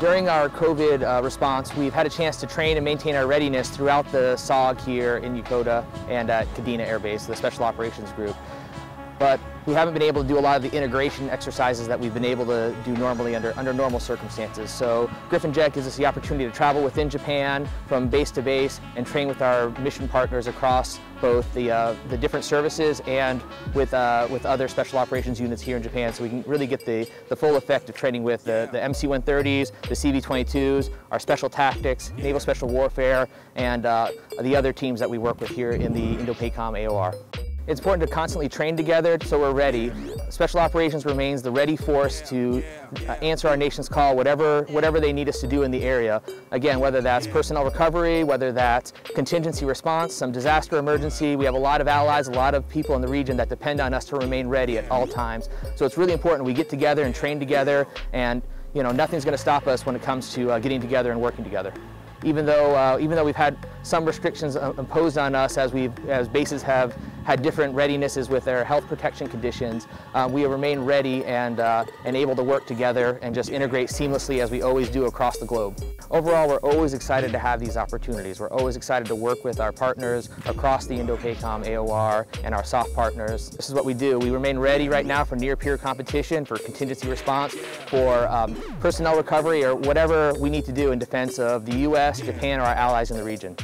During our COVID uh, response, we've had a chance to train and maintain our readiness throughout the SOG here in Yokota and at Kadena Air Base, the Special Operations Group. But we haven't been able to do a lot of the integration exercises that we've been able to do normally under, under normal circumstances. So Gryphon Jet gives us the opportunity to travel within Japan from base to base and train with our mission partners across both the, uh, the different services and with, uh, with other special operations units here in Japan so we can really get the, the full effect of training with the, the MC-130s, the CV-22s, our special tactics, naval special warfare, and uh, the other teams that we work with here in the Indo-PACOM AOR. It's important to constantly train together so we're ready. Special Operations remains the ready force to uh, answer our nation's call, whatever, whatever they need us to do in the area. Again, whether that's personnel recovery, whether that's contingency response, some disaster emergency. We have a lot of allies, a lot of people in the region that depend on us to remain ready at all times. So it's really important we get together and train together and you know, nothing's going to stop us when it comes to uh, getting together and working together even though uh, even though we've had some restrictions uh, imposed on us as we as bases have had different readinesses with their health protection conditions, uh, we remain ready and uh, and able to work together and just integrate seamlessly as we always do across the globe. Overall, we're always excited to have these opportunities. We're always excited to work with our partners across the Indo-PACOM AOR and our SOF partners. This is what we do. We remain ready right now for near-peer competition, for contingency response, for um, personnel recovery, or whatever we need to do in defense of the U.S., Japan, or our allies in the region.